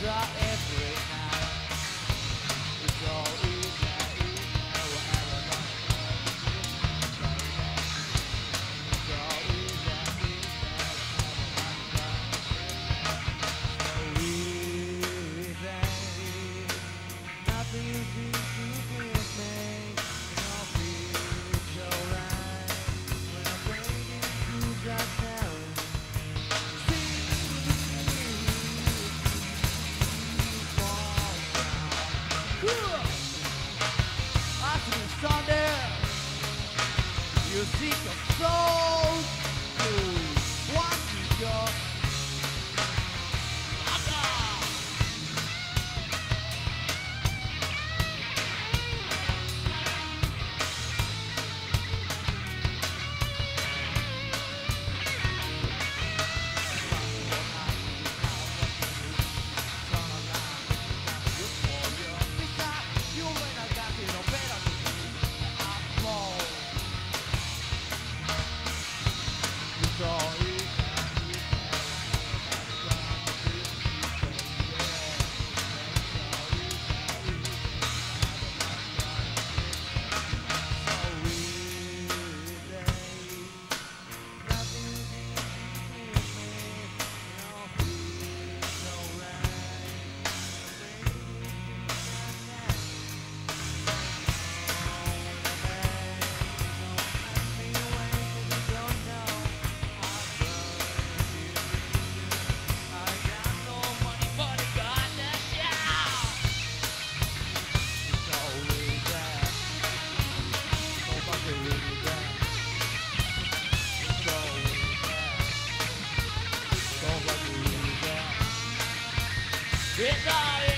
troubles Seek a soul It's all